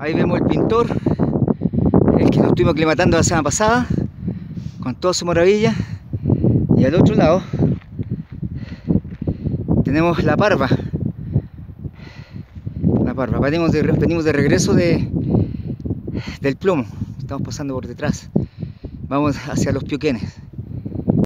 Ahí vemos el pintor, el que nos estuvimos aclimatando la semana pasada, con toda su maravilla. Y al otro lado tenemos la parva. La parva. Venimos de, regreso del plomo. Estamos pasando por detrás. Vamos hacia los pioquenes.